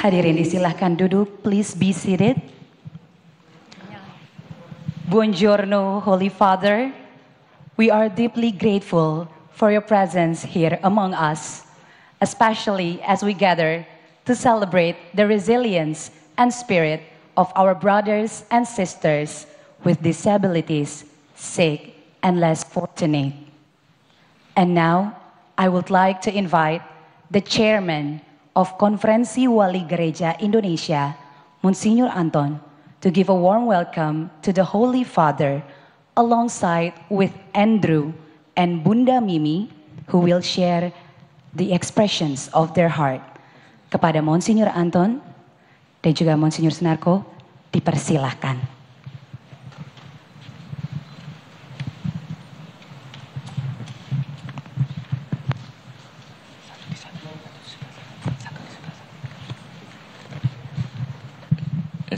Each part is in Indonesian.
Hadirin disilahkan duduk, please be seated. Buongiorno, Holy Father. We are deeply grateful for your presence here among us, especially as we gather to celebrate the resilience and spirit of our brothers and sisters with disabilities, sick, and less fortunate. And now, I would like to invite the chairman of Konferensi Wali Gereja Indonesia, Monsignor Anton, to give a warm welcome to the Holy Father alongside with Andrew and Bunda Mimi who will share the expressions of their heart. Kepada Monsignor Anton dan juga Monsignor Sunarko dipersilahkan.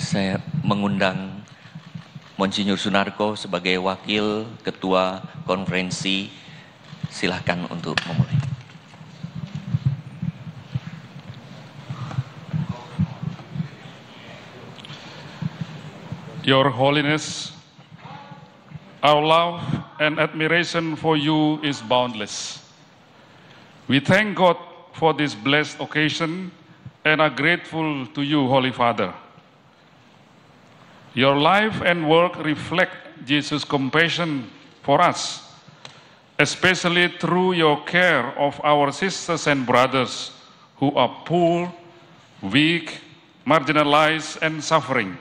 Saya mengundang Monsinyur Sunarko sebagai wakil ketua konferensi. Silahkan untuk memulai. Your Holiness, our love and admiration for you is boundless. We thank God for this blessed occasion and are grateful to you, Holy Father. Your life and work reflect Jesus' compassion for us, especially through your care of our sisters and brothers who are poor, weak, marginalized, and suffering.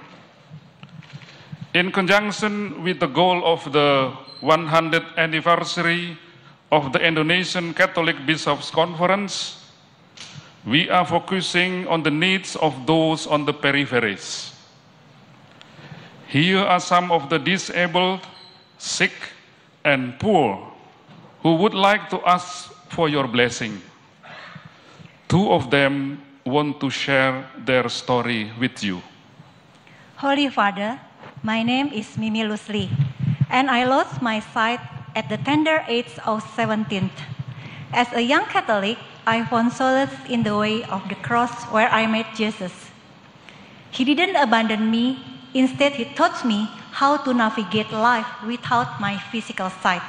In conjunction with the goal of the 100th anniversary of the Indonesian Catholic Bishops' Conference, we are focusing on the needs of those on the peripheries. Here are some of the disabled, sick, and poor who would like to ask for your blessing. Two of them want to share their story with you. Holy Father, my name is Mimi Lusli, and I lost my sight at the tender age of 17. As a young Catholic, I found solace in the way of the cross where I met Jesus. He didn't abandon me, instead, He taught me how to navigate life without my physical sight.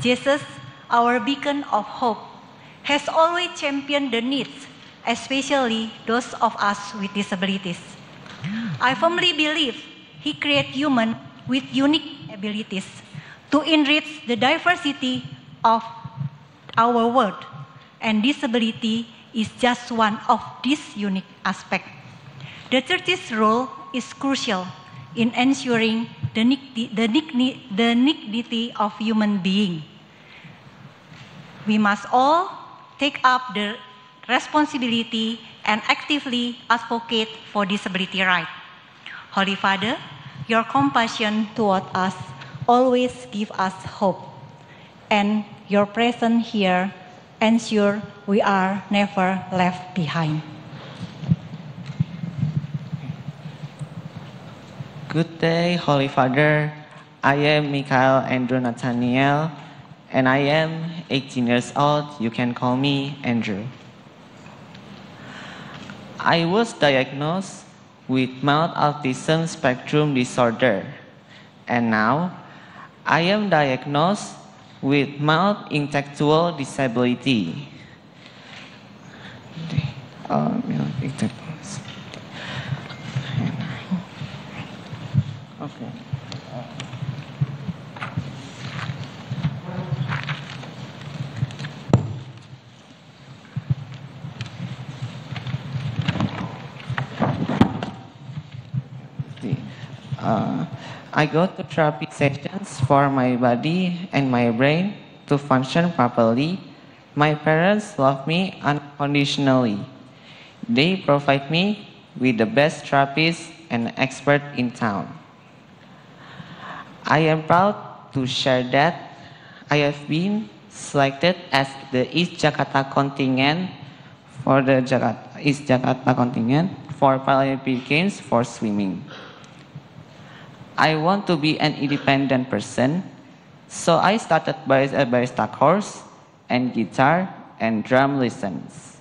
Jesus, our beacon of hope, has always championed the needs, especially those of us with disabilities. I firmly believe He created humans with unique abilities to enrich the diversity of our world, and disability is just one of these unique aspects. The church's role is crucial in ensuring the, the, dignity of human being. We must all take up the responsibility and actively advocate for disability rights. Holy Father, your compassion toward us always give us hope, and your presence here ensure we are never left behind. Good day, Holy Father. I am Michael Andrew Nathaniel, and I am 18 years old. You can call me Andrew. I was diagnosed with mild autism spectrum disorder, and now I am diagnosed with mild intellectual disability. Um, mild intellectual Okay. Uh, I go to therapy sessions for my body and my brain to function properly. My parents love me unconditionally. They provide me with the best therapists and expert in town. I am proud to share that I have been selected as the East Jakarta contingent for the Jakarta, East Jakarta contingent for Paralympic Games for swimming. I want to be an independent person, so I started by, by stock horse and guitar and drum lessons.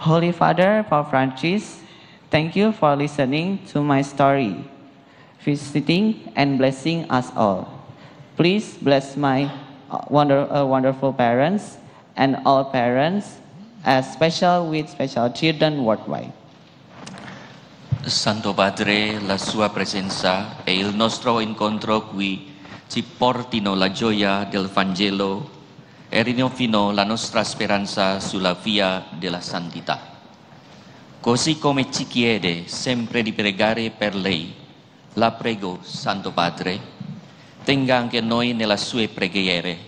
Holy Father, Pope Francis, thank you for listening to my story, visiting and blessing us all. Please bless my uh, wonder, uh, wonderful parents and all parents, as special with special children worldwide. Santo Padre, la sua presenza e il nostro incontro qui ci portino la gioia del Vangelo e rinnovino la nostra speranza sulla via della santità. Così come ci chiede sempre di pregare per lei, la prego, Santo Padre, tenga anche noi nelle sue preghiere,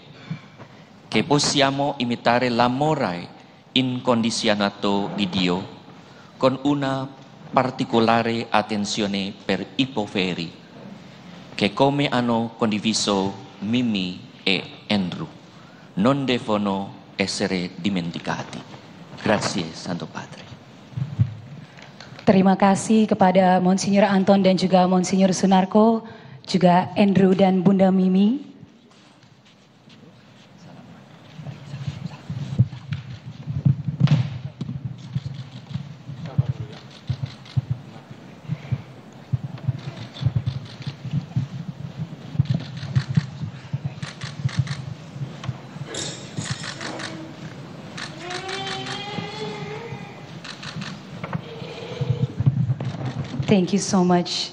che possiamo imitare l'amore incondizionato di Dio con una particolare attenzione per i poveri, che come hanno condiviso Mimi e Andrew, non devono essere dimenticati. Grazie, Santo Padre. Terima kasih kepada Monsinyur Anton dan juga Monsinyur Sunarko, juga Andrew dan Bunda Mimi. Thank you so much.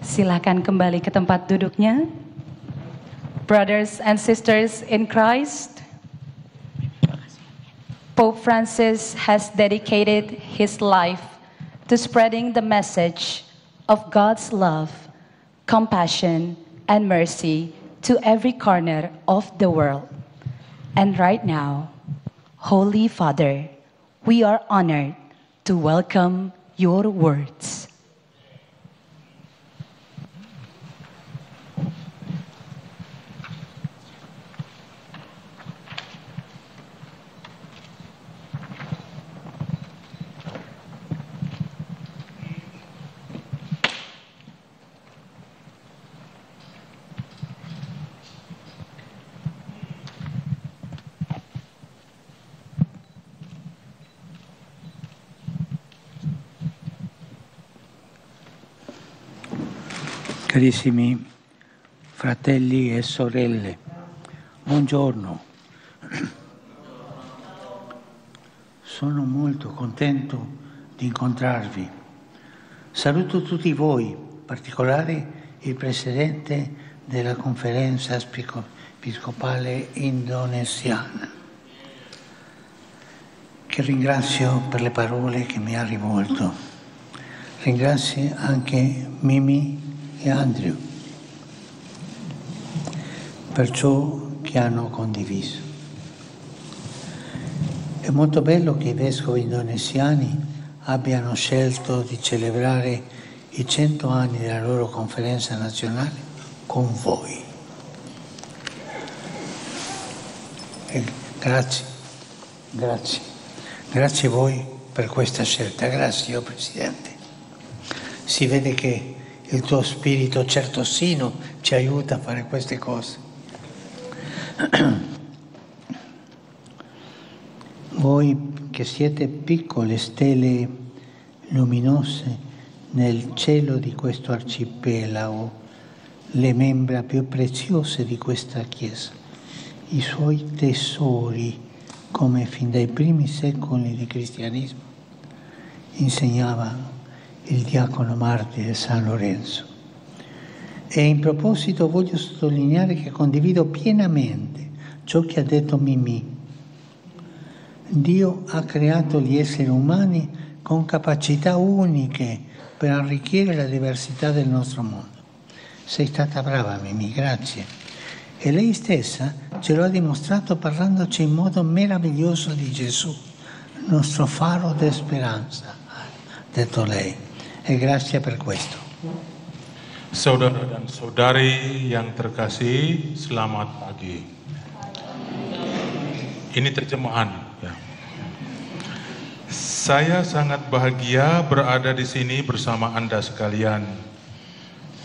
Silakan kembali ke tempat duduknya. Brothers and sisters in Christ, Pope Francis has dedicated his life to spreading the message of God's love, compassion, and mercy to every corner of the world. And right now, Holy Father, we are honored to welcome your words. Carissimi fratelli e sorelle, buongiorno. Sono molto contento di incontrarvi. Saluto tutti voi, in particolare il Presidente della Conferenza Episco- Episcopale Indonesiana, che ringrazio per le parole che mi ha rivolto. Ringrazio anche Mimi e Andrew per ciò che hanno condiviso. È molto bello che i vescovi indonesiani abbiano scelto di celebrare i cento anni della loro conferenza nazionale con voi. E grazie, grazie, grazie a voi per questa scelta. Grazie, oh Presidente. Si vede che il tuo spirito certosino ci aiuta a fare queste cose. Voi che siete piccole stelle luminose nel cielo di questo arcipelago, le membra più preziose di questa Chiesa, i suoi tesori, come fin dai primi secoli di cristianesimo insegnava il diacono martire San Lorenzo. E in proposito voglio sottolineare che condivido pienamente ciò che ha detto Mimì. Dio ha creato gli esseri umani con capacità uniche per arricchire la diversità del nostro mondo. Sei stata brava Mimì, grazie. E lei stessa ce lo ha dimostrato parlandoci in modo meraviglioso di Gesù, nostro faro di speranza, ha detto lei. E grazie per questo. Saudara dan saudari yang terkasih, selamat pagi. Ini terjemahan. Ya. Saya sangat bahagia berada di sini bersama Anda sekalian.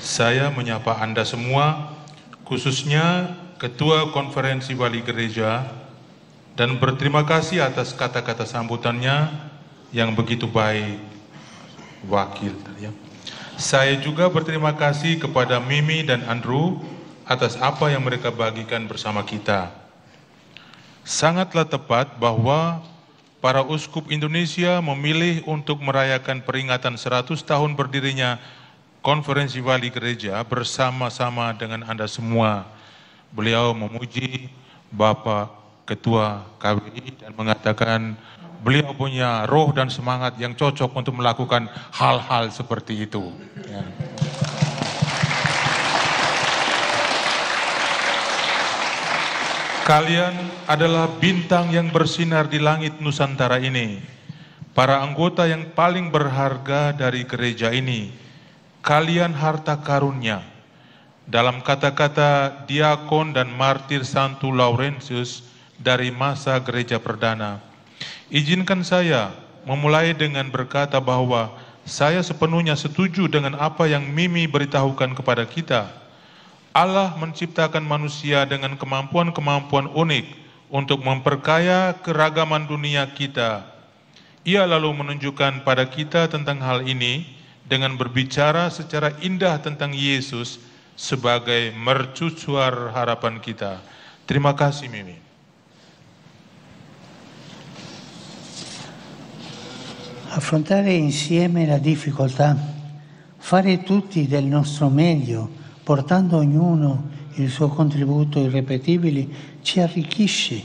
Saya menyapa Anda semua, khususnya Ketua Konferensi Wali Gereja, dan berterima kasih atas kata-kata sambutannya yang begitu baik, wakil. Ya. Saya juga berterima kasih kepada Mimi dan Andrew atas apa yang mereka bagikan bersama kita. Sangatlah tepat bahwa para uskup Indonesia memilih untuk merayakan peringatan 100 tahun berdirinya konferensi wali gereja bersama-sama dengan Anda semua. Beliau memuji Bapak Ketua KWI dan mengatakan beliau punya roh dan semangat yang cocok untuk melakukan hal-hal seperti itu. Ya. Kalian adalah bintang yang bersinar di langit Nusantara ini. Para anggota yang paling berharga dari gereja ini. Kalian harta karunia. Dalam kata-kata diakon dan martir Santo Laurentius dari masa gereja perdana, Izinkan saya memulai dengan berkata bahwa saya sepenuhnya setuju dengan apa yang Mimi beritahukan kepada kita. Allah menciptakan manusia dengan kemampuan-kemampuan unik untuk memperkaya keragaman dunia kita. Ia lalu menunjukkan pada kita tentang hal ini dengan berbicara secara indah tentang Yesus sebagai mercusuar harapan kita. Terima kasih Mimi. Affrontare insieme la difficoltà, fare tutti del nostro meglio, portando ognuno il suo contributo irrepetibile, ci arricchisce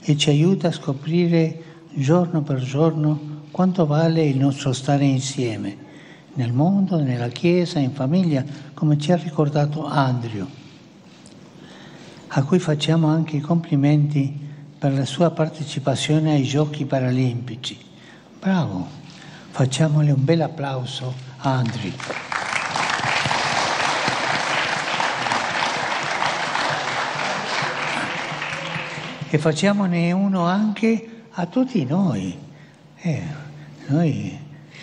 e ci aiuta a scoprire giorno per giorno quanto vale il nostro stare insieme, nel mondo, nella Chiesa, in famiglia, come ci ha ricordato Andrew, a cui facciamo anche i complimenti per la sua partecipazione ai Giochi Paralimpici. Bravo! Facciamole un bel applauso a Andri. E facciamone uno anche a tutti noi. Eh, noi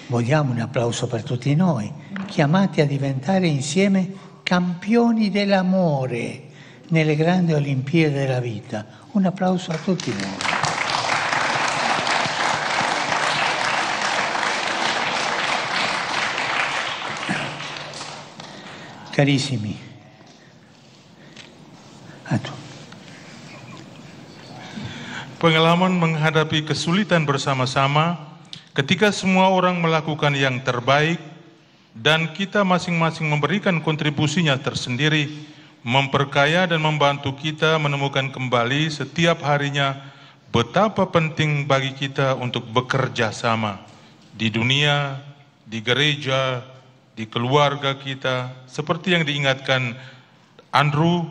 vogliamo un applauso per tutti noi, chiamati a diventare insieme campioni dell'amore nelle grandi Olimpiadi della vita. Un applauso a tutti noi. Carissimi, Aduh. Pengalaman menghadapi kesulitan bersama-sama ketika semua orang melakukan yang terbaik dan kita masing-masing memberikan kontribusinya tersendiri memperkaya dan membantu kita menemukan kembali setiap harinya betapa penting bagi kita untuk bekerja sama di dunia, di gereja, di keluarga kita, seperti yang diingatkan Andrew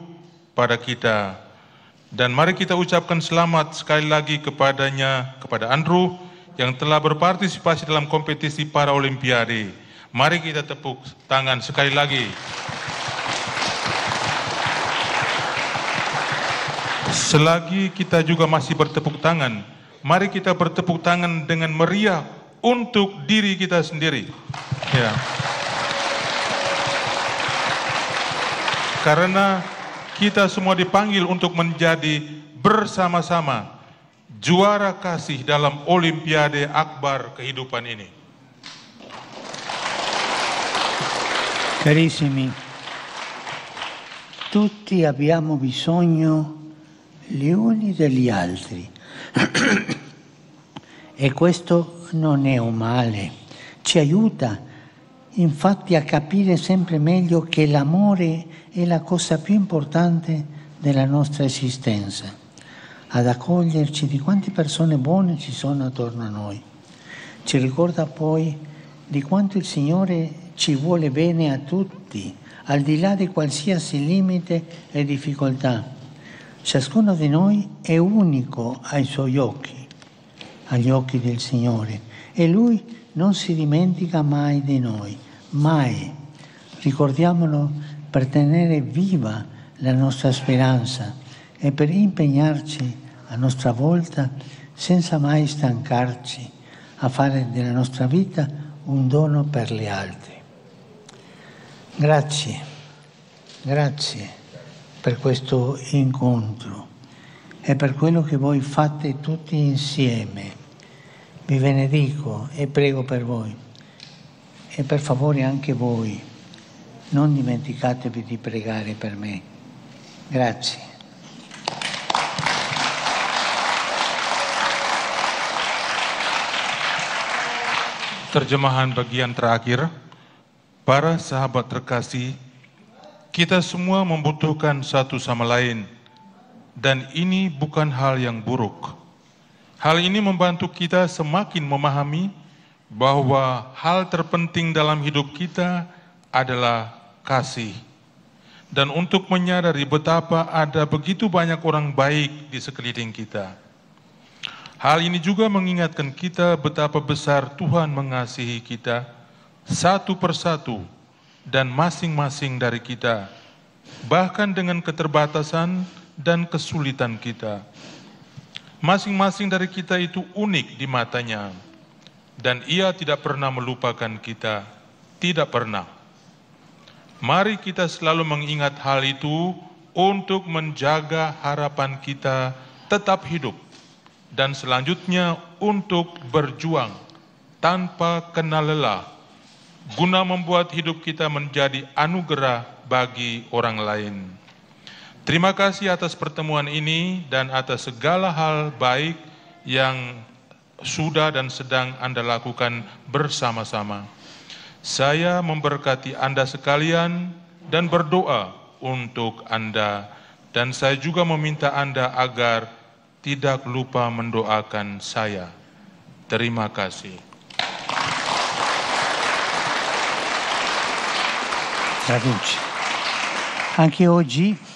pada kita. Dan mari kita ucapkan selamat sekali lagi kepadanya, kepada Andrew yang telah berpartisipasi dalam kompetisi para olimpiade. Mari kita tepuk tangan sekali lagi. Selagi kita juga masih bertepuk tangan, mari kita bertepuk tangan dengan meriah untuk diri kita sendiri. Ya. Karena kita semua dipanggil untuk menjadi bersama-sama juara kasih dalam olimpiade akbar kehidupan ini. Carissimi, tutti abbiamo bisogno gli uni degli altri e questo non è un male, ci aiuta infatti a capire sempre meglio che l'amore è la cosa più importante della nostra esistenza, ad accoglierci di quante persone buone ci sono attorno a noi. Ci ricorda poi di quanto il Signore ci vuole bene a tutti, al di là di qualsiasi limite e difficoltà. Ciascuno di noi è unico ai suoi occhi, agli occhi del Signore, e Lui non si dimentica mai di noi, mai. Ricordiamolo per tenere viva la nostra speranza e per impegnarci a nostra volta senza mai stancarci a fare della nostra vita un dono per gli altri. Grazie, grazie per questo incontro e per quello che voi fate tutti insieme. Vi benedico e prego per voi. E per favore anche voi, non dimenticatevi di pregare per me. Grazie. Terjemahan bagian terakhir, para sahabat terkasih, kita semua membutuhkan satu sama lain, dan ini bukan hal yang buruk. Hal ini membantu kita semakin memahami bahwa hal terpenting dalam hidup kita adalah kasih. Dan untuk menyadari betapa ada begitu banyak orang baik di sekeliling kita. Hal ini juga mengingatkan kita betapa besar Tuhan mengasihi kita satu persatu dan masing-masing dari kita, bahkan dengan keterbatasan dan kesulitan kita. Masing-masing dari kita itu unik di matanya, dan ia tidak pernah melupakan kita, tidak pernah. Mari kita selalu mengingat hal itu untuk menjaga harapan kita tetap hidup dan selanjutnya untuk berjuang tanpa kenal lelah guna membuat hidup kita menjadi anugerah bagi orang lain. Terima kasih atas pertemuan ini dan atas segala hal baik yang sudah dan sedang Anda lakukan bersama-sama. Saya memberkati Anda sekalian dan berdoa untuk Anda dan saya juga meminta Anda agar tidak lupa mendoakan saya. Terima kasih. Anche oggi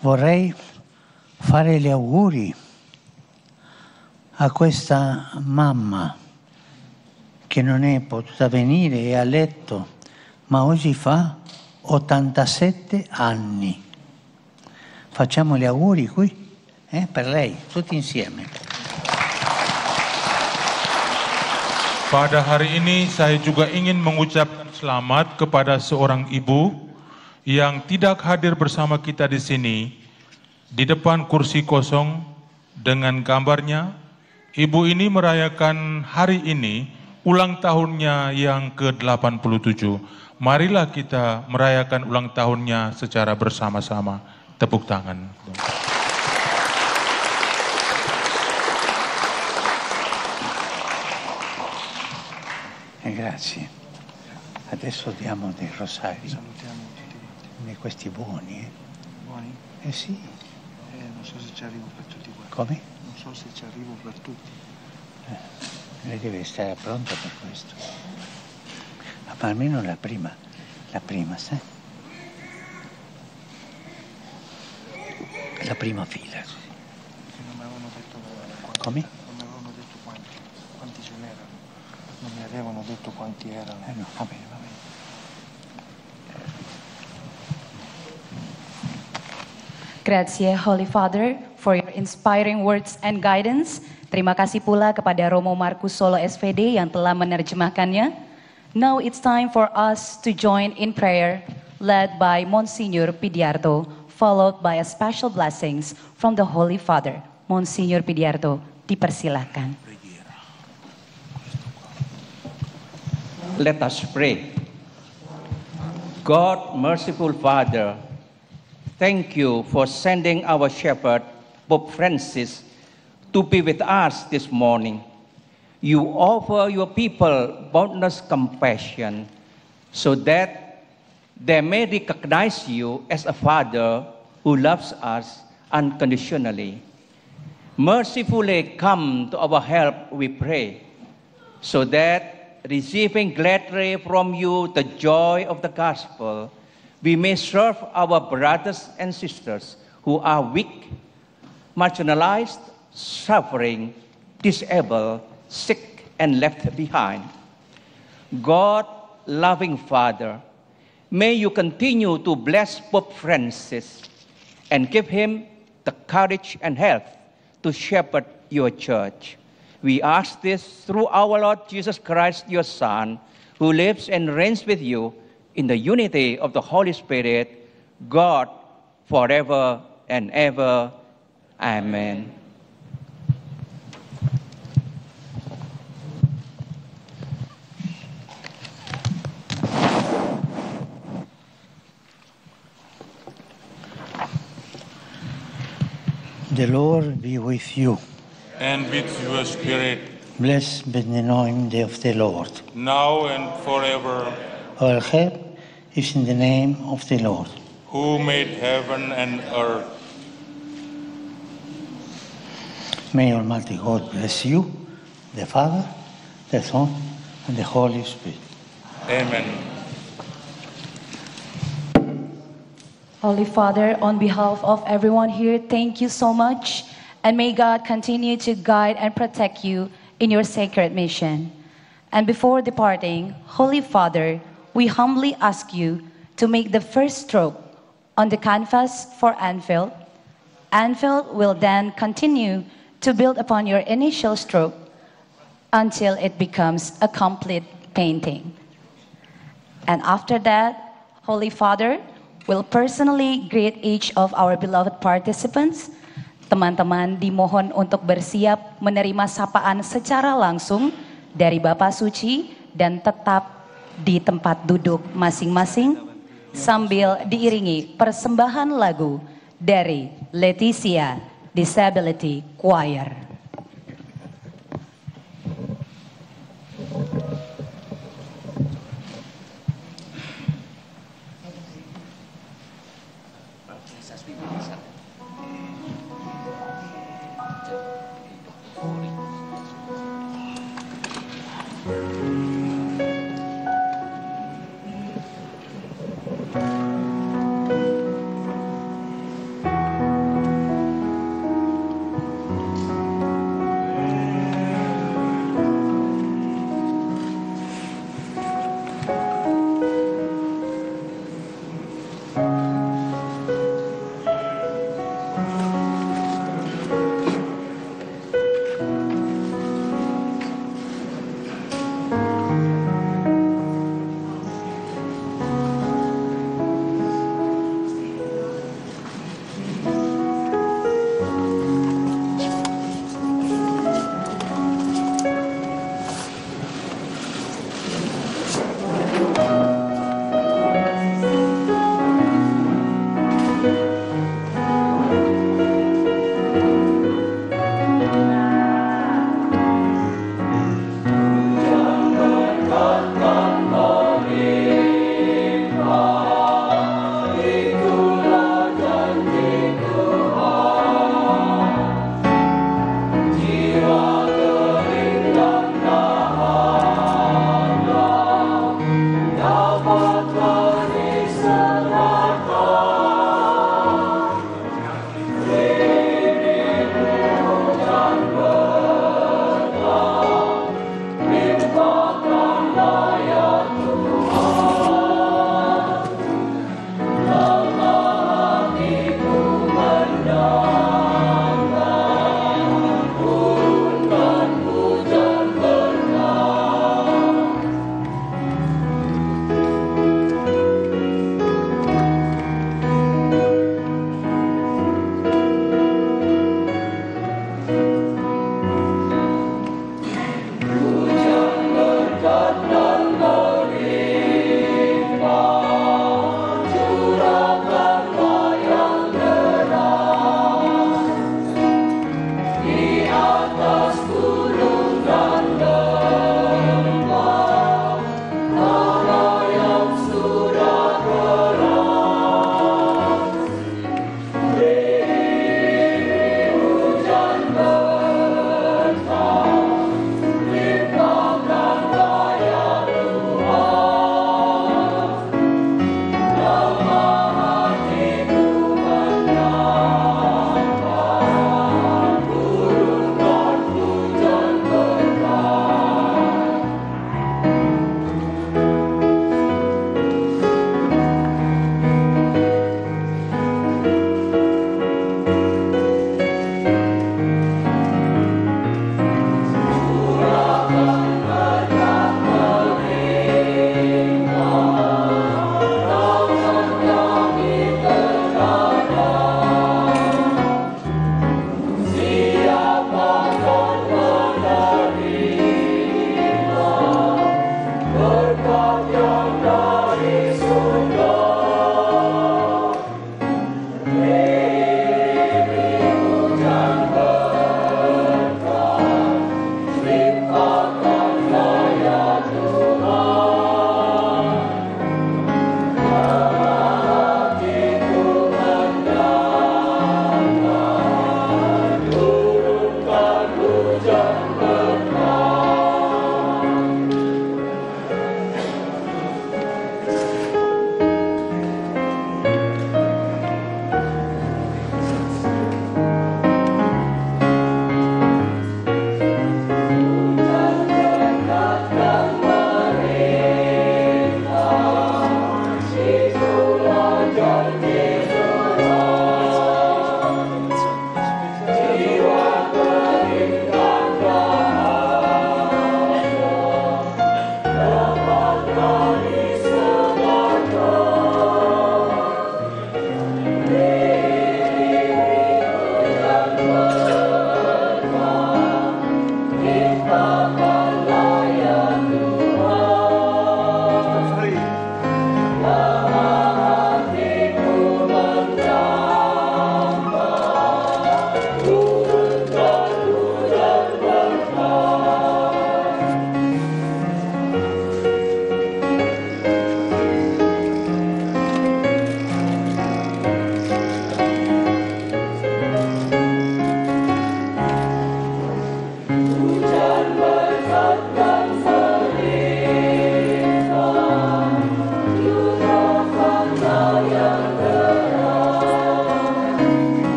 vorrei fare gli auguri a questa mamma che non è potuta venire e a letto, ma oggi fa 87 anni. Facciamo gli auguri qui eh, per lei, tutti insieme. Pada hari ini saya juga ingin mengucapkan selamat kepada seorang ibu yang tidak hadir bersama kita di sini di depan kursi kosong dengan gambarnya. Ibu ini merayakan hari ini ulang tahunnya yang ke-87. Marilah kita merayakan ulang tahunnya secara bersama-sama. Tepuk tangan. Grazie. Adesso diamo dei rosari. Questi buoni, eh? Buoni? Eh sì. Eh, non so se ci arrivo per tutti quanti. Come? Non so se ci arrivo per tutti. Lei deve stare pronto per questo. Ma almeno la prima, la prima, sai? La prima fila. Che non mi avevano detto quanti, Come? Non mi avevano detto quanti, quanti ce n'erano. Non mi avevano detto quanti erano. Eh no, va bene, va Grazie, Holy Father, for your inspiring words and guidance. Terima kasih pula kepada Romo Markus Solo SVD yang telah menerjemahkannya. Now it's time for us to join in prayer, led by Monsignor Pidiarto, followed by a special blessings from the Holy Father. Monsignor Pidiarto, dipersilahkan. Let us pray. God, merciful Father, thank you for sending our shepherd, Pope Francis, to be with us this morning. You offer your people boundless compassion so that they may recognize you as a Father who loves us unconditionally. Mercifully come to our help, we pray, so that receiving gladly from you the joy of the gospel, we may serve our brothers and sisters who are weak, marginalized, suffering, disabled, sick, and left behind. God, loving Father, may you continue to bless Pope Francis and give him the courage and health to shepherd your church. We ask this through our Lord Jesus Christ, your Son, who lives and reigns with you in the unity of the Holy Spirit, God forever and ever. Amen. The Lord be with you. And with your spirit. Blessed be the name of the Lord. Now and forever. All help is in the name of the Lord. who made heaven and earth. May Almighty God bless you, the Father, the Son, and the Holy Spirit. Amen. Holy Father, on behalf of everyone here, thank you so much. And may God continue to guide and protect you in your sacred mission. And before departing, Holy Father, we humbly ask you to make the first stroke on the canvas for Anfield. Anfield will then continue to build upon your initial stroke until it becomes a complete painting. And after that, Holy Father will personally greet each of our beloved participants. Teman-teman dimohon untuk bersiap menerima sapaan secara langsung dari Bapak Suci dan tetap di tempat duduk masing-masing sambil diiringi persembahan lagu dari Leticia Disability Choir.